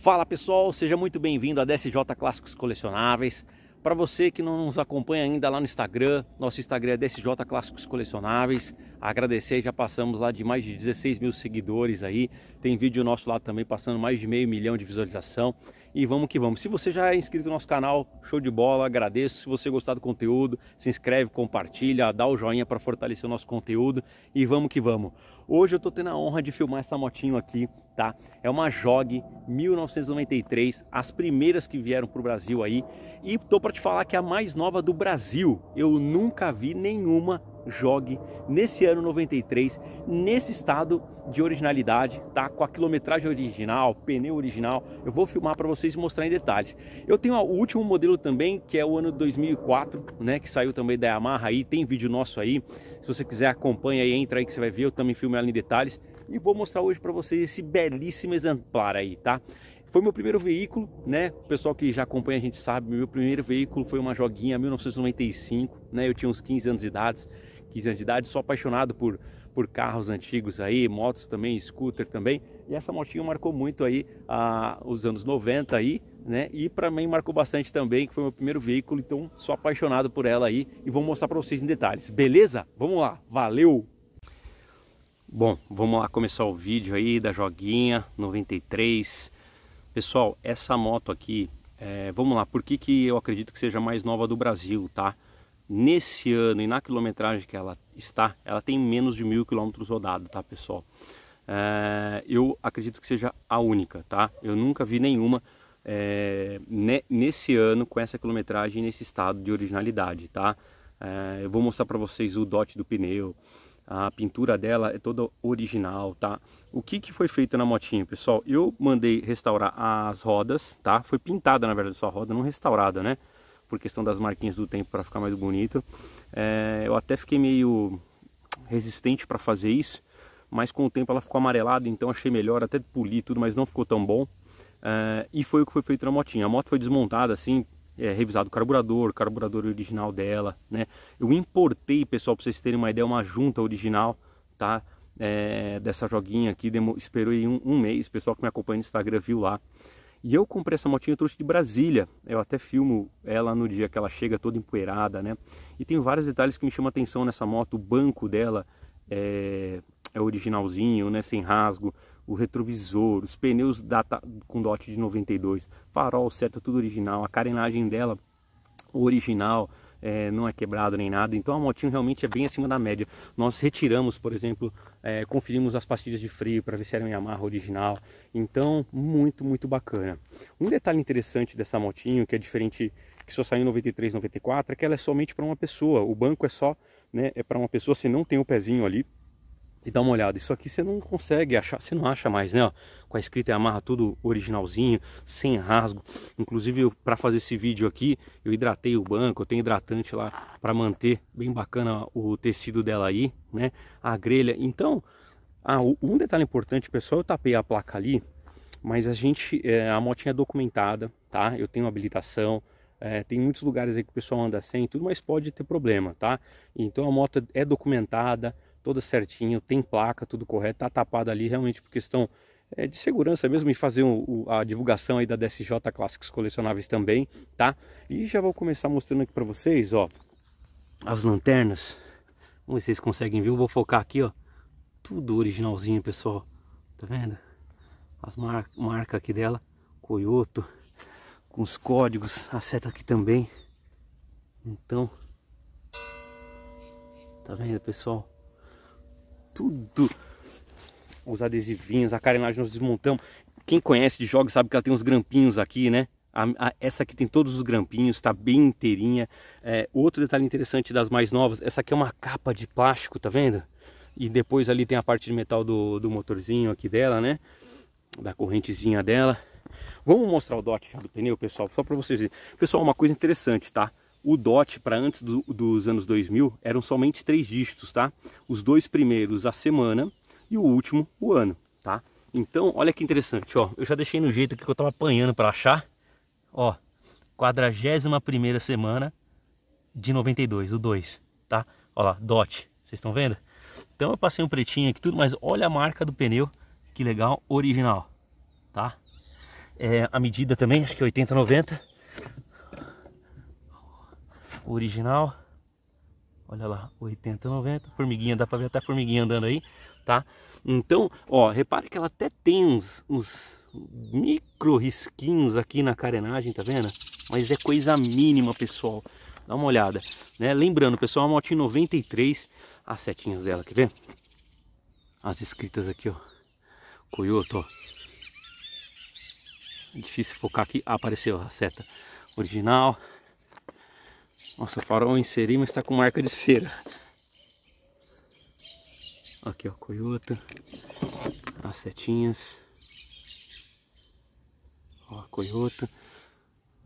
Fala pessoal, seja muito bem-vindo a DSJ Clássicos Colecionáveis. Para você que não nos acompanha ainda lá no Instagram, nosso Instagram é DSJ Clássicos Colecionáveis. Agradecer, já passamos lá de mais de 16 mil seguidores aí. Tem vídeo nosso lá também passando mais de meio milhão de visualização. E vamos que vamos. Se você já é inscrito no nosso canal, show de bola, agradeço. Se você gostar do conteúdo, se inscreve, compartilha, dá o joinha para fortalecer o nosso conteúdo. E vamos que vamos. Hoje eu tô tendo a honra de filmar essa motinho aqui, tá? É uma JOG 1993, as primeiras que vieram pro Brasil aí. E tô para te falar que é a mais nova do Brasil. Eu nunca vi nenhuma JOG nesse ano 93, nesse estado de originalidade, tá? Com a quilometragem original, pneu original. Eu vou filmar para vocês e mostrar em detalhes. Eu tenho o último modelo também, que é o ano 2004, né? Que saiu também da Yamaha aí, tem vídeo nosso aí. Se você quiser acompanha aí, entra aí que você vai ver. Eu também filmo ela em detalhes e vou mostrar hoje para vocês esse belíssimo exemplar aí, tá? Foi meu primeiro veículo, né? O pessoal que já acompanha a gente sabe, meu primeiro veículo foi uma joguinha 1995, né? Eu tinha uns 15 anos de idade, 15 anos de idade, sou apaixonado por, por carros antigos aí, motos também, scooter também. E essa motinha marcou muito aí ah, os anos 90 aí, né? E para mim marcou bastante também, que foi meu primeiro veículo, então sou apaixonado por ela aí e vou mostrar para vocês em detalhes. Beleza? Vamos lá. Valeu. Bom, vamos lá começar o vídeo aí da joguinha 93 Pessoal, essa moto aqui, é, vamos lá, por que, que eu acredito que seja a mais nova do Brasil, tá? Nesse ano e na quilometragem que ela está, ela tem menos de mil quilômetros rodados, tá pessoal? É, eu acredito que seja a única, tá? Eu nunca vi nenhuma é, nesse ano com essa quilometragem nesse estado de originalidade, tá? É, eu vou mostrar para vocês o dot do pneu, a pintura dela é toda original, tá? O que, que foi feito na motinha, pessoal? Eu mandei restaurar as rodas, tá? Foi pintada, na verdade, só a roda, não restaurada, né? Por questão das marquinhas do tempo para ficar mais bonito. É, eu até fiquei meio resistente para fazer isso, mas com o tempo ela ficou amarelada, então achei melhor até polir tudo, mas não ficou tão bom. É, e foi o que foi feito na motinha. A moto foi desmontada assim, é, revisado o carburador, carburador original dela, né? Eu importei, pessoal, para vocês terem uma ideia, uma junta original, tá? É, dessa joguinha aqui, demo, esperou aí um, um, mês, o pessoal que me acompanha no Instagram viu lá. E eu comprei essa motinha, eu trouxe de Brasília, eu até filmo ela no dia que ela chega toda empoeirada, né? E tem vários detalhes que me chamam atenção nessa moto, o banco dela é, é originalzinho, né? Sem rasgo, o retrovisor, os pneus data com dot de 92, farol, seta, tudo original, a carenagem dela original, é, não é quebrado nem nada, então a motinho realmente é bem acima da média. Nós retiramos, por exemplo, é, conferimos as pastilhas de freio para ver se era uma Yamaha original, então muito, muito bacana. Um detalhe interessante dessa motinho, que é diferente, que só saiu em 93, 94, é que ela é somente para uma pessoa, o banco é só, né, é para uma pessoa, você não tem o pezinho ali, e dá uma olhada. Isso aqui você não consegue achar, você não acha mais, né? Ó, com a escrita amarra tudo originalzinho, sem rasgo. Inclusive, para fazer esse vídeo aqui, eu hidratei o banco, eu tenho hidratante lá para manter bem bacana o tecido dela aí, né? A grelha. Então, ah, um detalhe importante, pessoal, eu tapei a placa ali, mas a gente, é, a motinha é documentada, tá? Eu tenho habilitação, é, tem muitos lugares aí que o pessoal anda sem tudo, mas pode ter problema, tá? Então a moto é documentada, toda certinho, tem placa, tudo correto, tá tapado ali realmente por questão é, de segurança mesmo e fazer o, a divulgação aí da DSJ Clássicos Colecionáveis também, tá? E já vou começar mostrando aqui para vocês, ó, as lanternas. Vamos ver se vocês conseguem ver, eu vou focar aqui, ó, tudo originalzinho, pessoal, tá vendo? As mar marcas aqui dela, Coyoto, com os códigos, a seta aqui também. Então, tá vendo, pessoal? tudo. Os adesivinhos, a carenagem nós desmontamos. Quem conhece de jogos sabe que ela tem uns grampinhos aqui, né? A, a, essa aqui tem todos os grampinhos, está bem inteirinha. É, outro detalhe interessante das mais novas, essa aqui é uma capa de plástico, tá vendo? E depois ali tem a parte de metal do, do motorzinho aqui dela, né? Da correntezinha dela. Vamos mostrar o dot do pneu, pessoal, só para vocês verem. Pessoal, uma coisa interessante, tá? O DOT para antes do, dos anos 2000 eram somente três dígitos, tá? Os dois primeiros a semana e o último o ano, tá? Então, olha que interessante, ó. Eu já deixei no jeito que eu tava apanhando para achar. Ó, 41 primeira semana de 92, o 2, tá? Ó lá, DOT, vocês estão vendo? Então eu passei um pretinho aqui tudo, mas olha a marca do pneu, que legal, original, tá? é, a medida também, acho que é 80, 90. O original. Olha lá, 80, 90. Formiguinha, dá pra ver até a formiguinha andando aí, tá? Então, ó, repare que ela até tem uns, uns micro risquinhos aqui na carenagem, tá vendo? Mas é coisa mínima, pessoal. Dá uma olhada, né? Lembrando, pessoal, a motinha 93, as setinhas dela, quer ver? As escritas aqui, ó. Coyote, ó. Difícil focar aqui. Ah, apareceu a seta original. Nossa, o farol inseri, mas está com marca de cera. Aqui, ó, Coyote. As setinhas. Ó, a Coyote.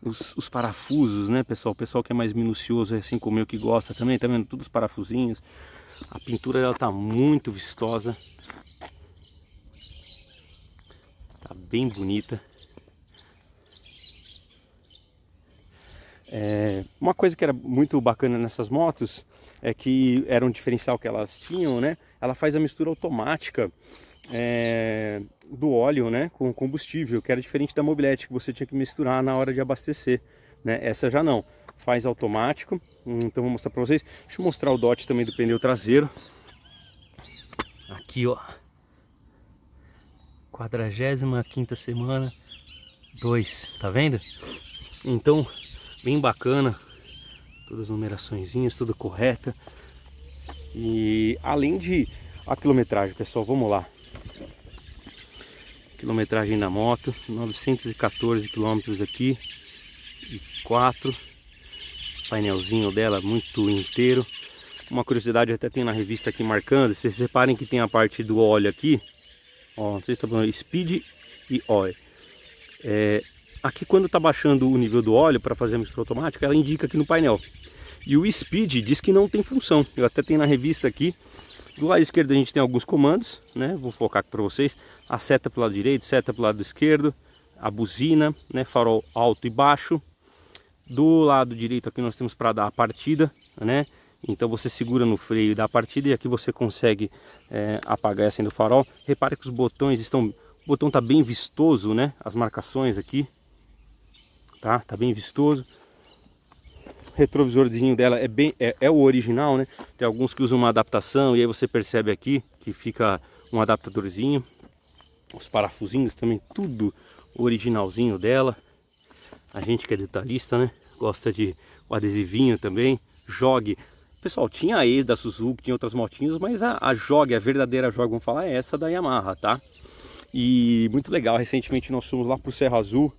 Os, os, parafusos, né, pessoal? O pessoal que é mais minucioso, assim como eu que gosta também, tá vendo? Todos os parafusinhos. A pintura dela tá muito vistosa. Tá bem bonita. É, uma coisa que era muito bacana nessas motos é que era um diferencial que elas tinham, né? Ela faz a mistura automática é, do óleo, né, com combustível, que era diferente da mobilete que você tinha que misturar na hora de abastecer, né? Essa já não, faz automático. Então vou mostrar para vocês. Deixa eu mostrar o dote também do pneu traseiro. Aqui, ó. 45 semana 2, tá vendo? Então bem bacana. Todas as numeraçõezinhas, tudo correta. E além de a quilometragem, pessoal, vamos lá. Quilometragem da moto, 914 quilômetros aqui e 4. Painelzinho dela muito inteiro. Uma curiosidade até tem na revista aqui marcando, vocês reparem que tem a parte do óleo aqui. Ó, não sei se está falando speed e óleo. É, Aqui quando está baixando o nível do óleo para fazer a mistura automática, ela indica aqui no painel. E o Speed diz que não tem função. Eu até tenho na revista aqui. Do lado esquerdo a gente tem alguns comandos, né? Vou focar aqui para vocês. A seta para o lado direito, seta para o lado esquerdo, a buzina, né? Farol alto e baixo. Do lado direito aqui nós temos para dar a partida, né? Então você segura no freio e dá partida e aqui você consegue é, apagar e acender o farol. Repare que os botões estão... O botão está bem vistoso, né? As marcações aqui, tá? Tá bem vistoso. Retrovisorzinho dela é bem é, é, o original, né? Tem alguns que usam uma adaptação e aí você percebe aqui que fica um adaptadorzinho. Os parafusinhos também tudo originalzinho dela. A gente que é detalhista, né? Gosta de o adesivinho também. Jogue. Pessoal, tinha aí da Suzuki, tinha outras motinhas, mas a, a a verdadeira Jog, vamos falar, é essa da Yamaha, tá? E muito legal, recentemente nós fomos lá pro Serra Azul,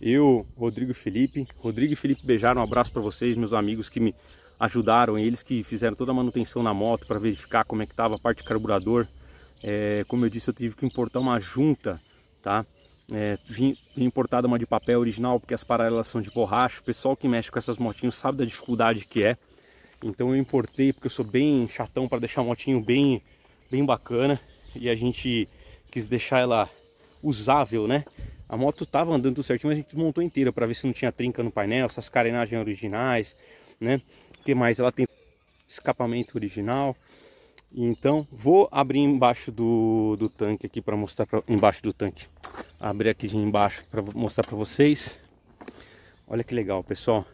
eu, Rodrigo e Felipe. Rodrigo e Felipe beijaram, um abraço para vocês, meus amigos que me ajudaram, eles que fizeram toda a manutenção na moto para verificar como é que estava a parte de carburador. É, como eu disse, eu tive que importar uma junta, tá? É, vim, vim importada uma de papel original, porque as paralelas são de borracha. O pessoal que mexe com essas motinhas sabe da dificuldade que é. Então eu importei, porque eu sou bem chatão para deixar a motinho bem, bem bacana. E a gente quis deixar ela usável, né? A moto tava andando tudo certinho, mas a gente desmontou inteira para ver se não tinha trinca no painel, essas carenagens originais, né? Que mais? Ela tem escapamento original. Então, vou abrir embaixo do, do tanque aqui para mostrar pra, embaixo do tanque. Abrir aqui de embaixo para mostrar para vocês. Olha que legal, pessoal.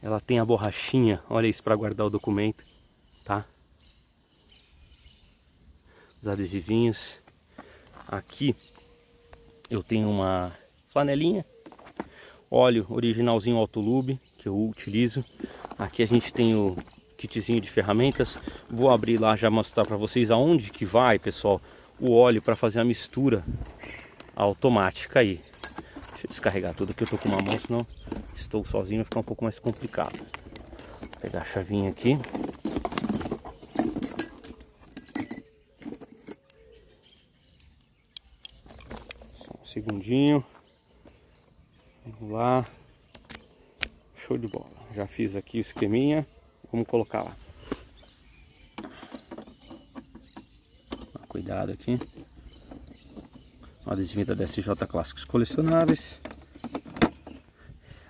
Ela tem a borrachinha, olha isso para guardar o documento, tá? Os adesivinhos. Aqui eu tenho uma flanelinha, óleo originalzinho Autolube, que eu utilizo. Aqui a gente tem o kitzinho de ferramentas. Vou abrir lá já mostrar para vocês aonde que vai, pessoal, o óleo para fazer a mistura automática aí. Deixa eu descarregar tudo que eu tô com uma mão, senão estou sozinho vai ficar um pouco mais complicado. Vou pegar a chavinha aqui. Segundinho. Vamos lá. Show de bola. Já fiz aqui o esqueminha. Vamos colocar lá. Cuidado aqui. O adesivo da DSJ Clássicos Colecionáveis.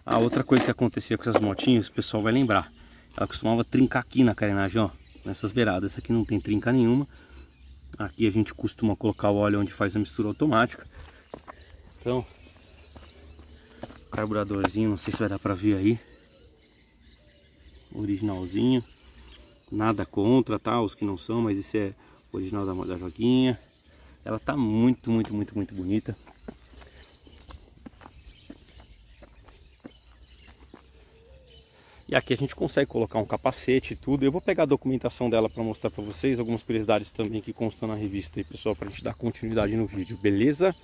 A outra coisa que acontecia com essas motinhas, o pessoal vai lembrar. Ela costumava trincar aqui na carenagem, ó. Nessas beiradas. Essa aqui não tem trinca nenhuma. Aqui a gente costuma colocar o óleo onde faz a mistura automática. Então, carburadorzinho, não sei se vai dar pra ver aí. Originalzinho. Nada contra, tá? Os que não são, mas esse é original da, da joguinha. Ela tá muito, muito, muito, muito bonita. E aqui a gente consegue colocar um capacete e tudo. Eu vou pegar a documentação dela para mostrar para vocês. Algumas curiosidades também que constam na revista aí, pessoal, para a gente dar continuidade no vídeo, beleza?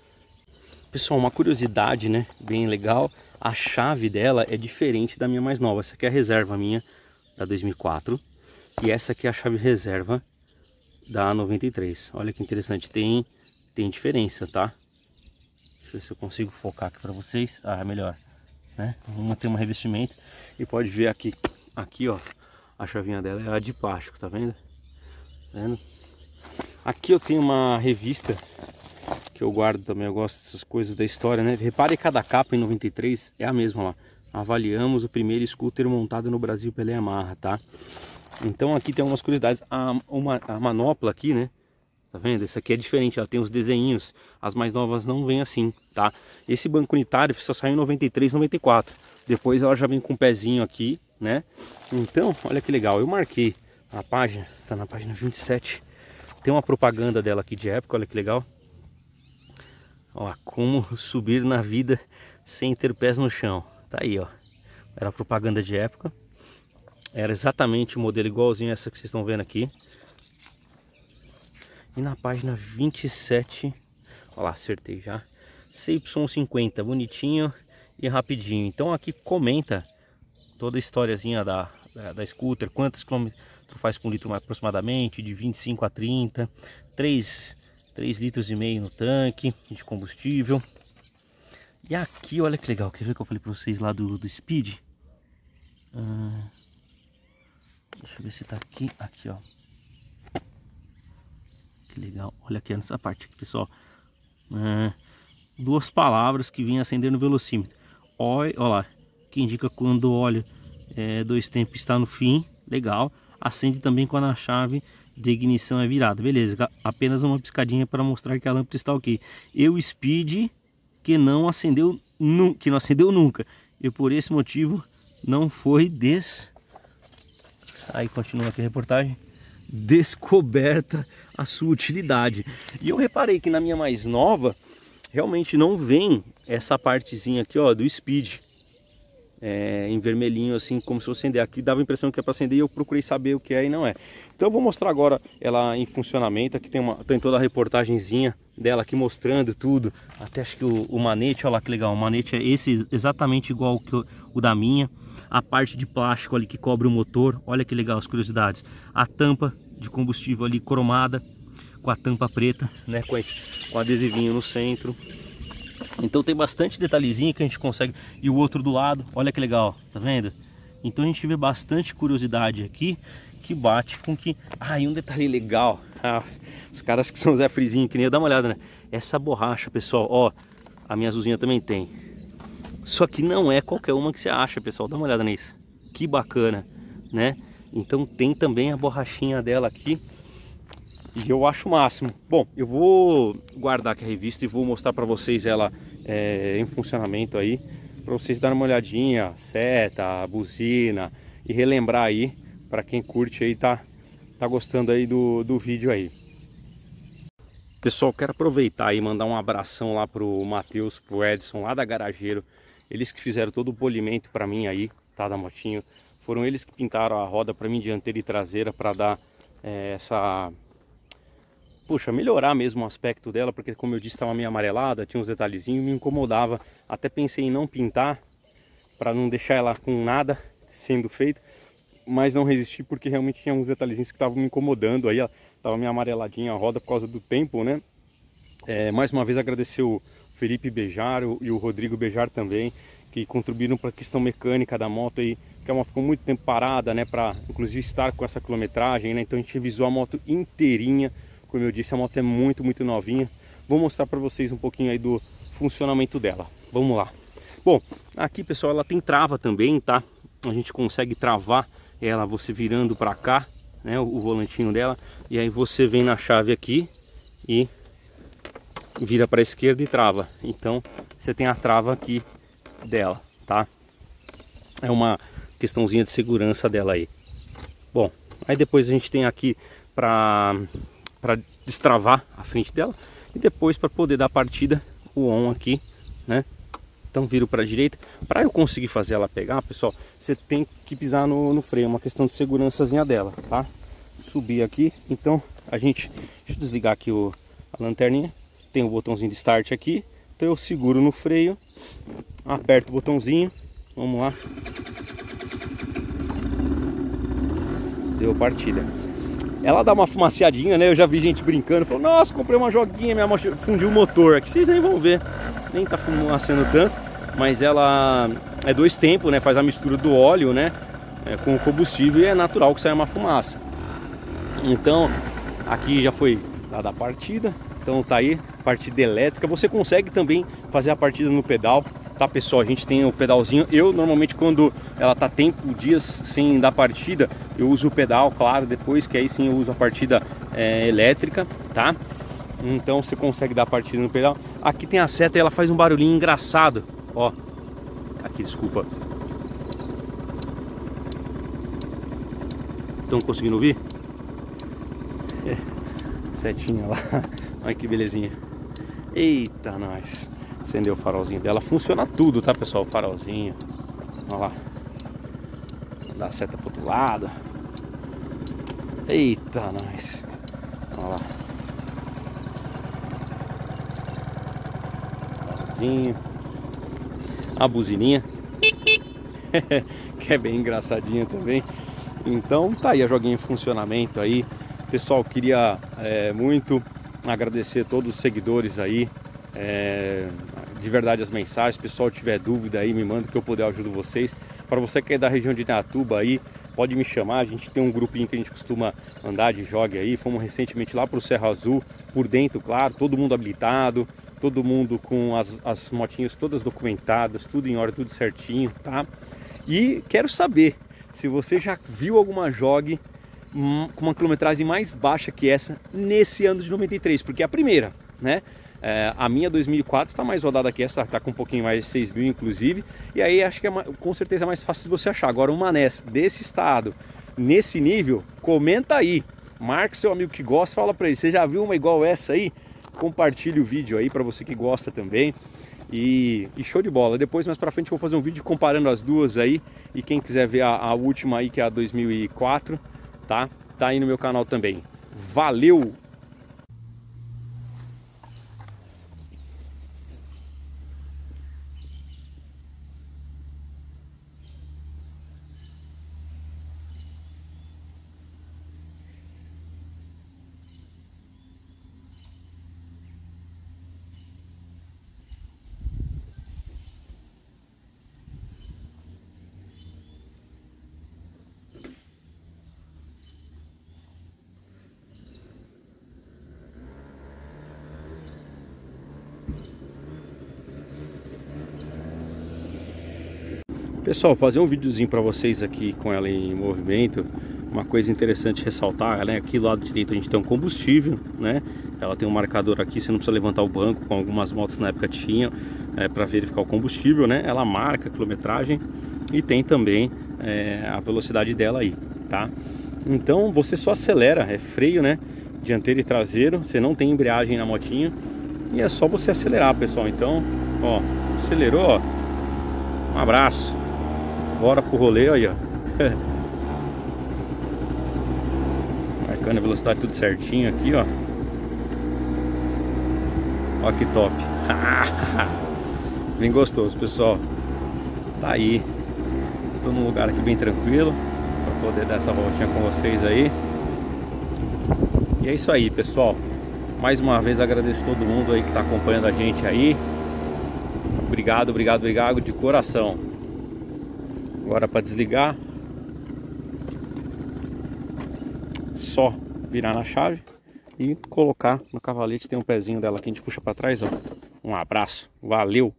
Pessoal, uma curiosidade, né, bem legal. A chave dela é diferente da minha mais nova. Essa aqui é a reserva minha, da 2004. E essa aqui é a chave reserva da 93. Olha que interessante, tem, tem diferença, tá? Deixa eu ver se eu consigo focar aqui para vocês. Ah, melhor né? Uma um revestimento e pode ver aqui, aqui ó, a chavinha dela é a de plástico, tá vendo? Tá vendo? Aqui eu tenho uma revista que eu guardo também, eu gosto dessas coisas da história, né? Repare cada capa em 93 é a mesma lá. Avaliamos o primeiro scooter montado no Brasil pela Yamaha, tá? Então aqui tem algumas curiosidades. A, uma, a manopla aqui, né? Tá vendo? Essa aqui é diferente, ela tem os desenhinhos. As mais novas não vêm assim, tá? Esse banco unitário só saiu em 93, 94. Depois ela já vem com um pezinho aqui, né? Então, olha que legal. Eu marquei a página, tá na página 27. Tem uma propaganda dela aqui de época, olha que legal. Ó, como subir na vida sem ter pés no chão. Tá aí, ó. Era propaganda de época. Era exatamente o modelo igualzinho a essa que vocês estão vendo aqui. E na página 27, olha lá, acertei já. CY50, bonitinho e rapidinho. Então aqui comenta toda a historiazinha da, da, da scooter, quantos quilômetros faz com litro aproximadamente, de 25 a 30, 3, 3 litros e meio no tanque de combustível. E aqui, olha que legal, quer ver que eu falei para vocês lá do, do Speed? Ah, deixa eu ver se tá aqui, aqui ó, que legal. Olha aqui nessa parte aqui, pessoal. É, duas palavras que vêm acender no velocímetro. Olha, olha lá, que indica quando o óleo é, dois tempos está no fim. Legal. Acende também quando a chave de ignição é virada. Beleza, apenas uma piscadinha para mostrar que a lâmpada está ok. Eu speed que não acendeu, que não acendeu nunca. E por esse motivo não foi des... Aí continua aqui a reportagem descoberta a sua utilidade. E eu reparei que na minha mais nova, realmente não vem essa partezinha aqui, ó, do speed. É, em vermelhinho, assim, como se fosse acender. Aqui dava a impressão que é para acender e eu procurei saber o que é e não é. Então eu vou mostrar agora ela em funcionamento. Aqui tem, uma, tem toda a reportagenzinha dela aqui mostrando tudo. Até acho que o, o manete, olha lá que legal. O manete é esse exatamente igual que o, o da minha a parte de plástico ali que cobre o motor, olha que legal as curiosidades, a tampa de combustível ali cromada, com a tampa preta, né, com, esse, com adesivinho no centro. Então tem bastante detalhezinho que a gente consegue, e o outro do lado, olha que legal, tá vendo? Então a gente vê bastante curiosidade aqui, que bate com que... Ah, e um detalhe legal, ah, os caras que são Zé Frizinho, que nem eu, dá uma olhada, né? Essa borracha, pessoal, ó, a minha azulzinha também tem. Só que não é qualquer uma que você acha, pessoal. Dá uma olhada nisso. Que bacana, né? Então tem também a borrachinha dela aqui. E eu acho o máximo. Bom, eu vou guardar aqui a revista e vou mostrar para vocês ela é, em funcionamento aí. Para vocês darem uma olhadinha, seta, buzina e relembrar aí. Para quem curte aí, tá, tá gostando aí do, do vídeo aí. Pessoal, quero aproveitar e mandar um abração lá pro Matheus, pro Edson, lá da Garageiro. Eles que fizeram todo o polimento para mim aí, tá, da motinho. Foram eles que pintaram a roda para mim dianteira e traseira para dar é, essa... Puxa, melhorar mesmo o aspecto dela, porque como eu disse, estava meio amarelada, tinha uns detalhezinhos, me incomodava. Até pensei em não pintar, para não deixar ela com nada sendo feito, mas não resisti porque realmente tinha uns detalhezinhos que estavam me incomodando. Aí estava meio amareladinha a roda por causa do tempo, né? É, mais uma vez agradecer o Felipe Bejar e o Rodrigo Bejar também, que contribuíram para a questão mecânica da moto aí, que a moto ficou muito tempo parada, né, para inclusive estar com essa quilometragem, né, então a gente revisou a moto inteirinha, como eu disse, a moto é muito, muito novinha. Vou mostrar para vocês um pouquinho aí do funcionamento dela. Vamos lá. Bom, aqui pessoal, ela tem trava também, tá? A gente consegue travar ela você virando para cá, né, o volantinho dela, e aí você vem na chave aqui e vira para a esquerda e trava. Então você tem a trava aqui dela, tá? É uma questãozinha de segurança dela aí. Bom, aí depois a gente tem aqui para para destravar a frente dela e depois para poder dar partida o on aqui, né? Então viro para a direita. Para eu conseguir fazer ela pegar, pessoal, você tem que pisar no, no freio, é uma questão de segurançazinha dela, tá? Subir aqui, então a gente, deixa eu desligar aqui o, a lanterninha, tem o botãozinho de start aqui, então eu seguro no freio, aperto o botãozinho, vamos lá. Deu partida. Ela dá uma fumaciadinha, né? Eu já vi gente brincando, falou, nossa, comprei uma joguinha, minha fundiu o motor. Aqui vocês nem vão ver, nem tá fumaciando tanto, mas ela é dois tempos, né? Faz a mistura do óleo, né? É, com o combustível e é natural que saia uma fumaça. Então, aqui já foi dada a partida, então tá aí, partida elétrica. Você consegue também fazer a partida no pedal, tá pessoal? A gente tem o pedalzinho. Eu normalmente quando ela tá tempo, dias sem dar partida, eu uso o pedal, claro, depois que aí sim eu uso a partida é, elétrica, tá? Então você consegue dar partida no pedal. Aqui tem a seta e ela faz um barulhinho engraçado, ó. Aqui, desculpa. Estão conseguindo ouvir? É, setinha lá. Olha que belezinha. Eita, nós. Acendeu o farolzinho dela. Funciona tudo, tá, pessoal? O farolzinho. Olha lá. Dá a seta pro outro lado. Eita, nós. Olha lá. Farolzinho. A buzininha. que é bem engraçadinha também. Então tá aí a joguinha em funcionamento aí. Pessoal, queria é, muito agradecer todos os seguidores aí. É, de verdade as mensagens. Pessoal tiver dúvida aí, me manda que eu puder ajudar vocês. Para você que é da região de Neatuba aí, pode me chamar. A gente tem um grupinho que a gente costuma andar de jogue aí. Fomos recentemente lá para o Serra Azul, por dentro, claro, todo mundo habilitado, todo mundo com as, as motinhas todas documentadas, tudo em ordem, tudo certinho, tá? E quero saber se você já viu alguma jogue com uma quilometragem mais baixa que essa nesse ano de 93, porque é a primeira, né? É, a minha 2004 está mais rodada que essa, está com um pouquinho mais de 6 mil inclusive, e aí acho que é com certeza é mais fácil de você achar. Agora uma NES desse estado, nesse nível, comenta aí, marque seu amigo que gosta, fala para ele, você já viu uma igual essa aí? Compartilhe o vídeo aí para você que gosta também. E, e, show de bola. Depois, mais pra frente, vou fazer um vídeo comparando as duas aí. E quem quiser ver a, a última aí, que é a 2004, tá? Tá aí no meu canal também. Valeu! Pessoal, fazer um videozinho para vocês aqui com ela em movimento Uma coisa interessante ressaltar, né? Aqui do lado direito a gente tem um combustível, né? Ela tem um marcador aqui, você não precisa levantar o banco Com algumas motos na época tinham é, Para verificar o combustível, né? Ela marca a quilometragem E tem também é, a velocidade dela aí, tá? Então você só acelera, é freio, né? Dianteiro e traseiro, você não tem embreagem na motinha E é só você acelerar, pessoal Então, ó, acelerou, ó Um abraço Bora pro rolê aí, ó. Marcando a velocidade tudo certinho aqui, ó. Ó que top. bem gostoso, pessoal. Tá aí. Tô num lugar aqui bem tranquilo para poder dar essa voltinha com vocês aí. E é isso aí, pessoal. Mais uma vez agradeço todo mundo aí que tá acompanhando a gente aí. Obrigado, obrigado, obrigado de coração. Agora para desligar, só virar na chave e colocar no cavalete. Tem um pezinho dela que a gente puxa para trás, ó. Um abraço, valeu!